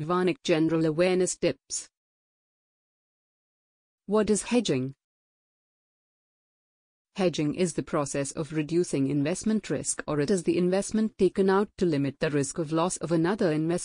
Vanik General Awareness Tips What is hedging? Hedging is the process of reducing investment risk or it is the investment taken out to limit the risk of loss of another investment.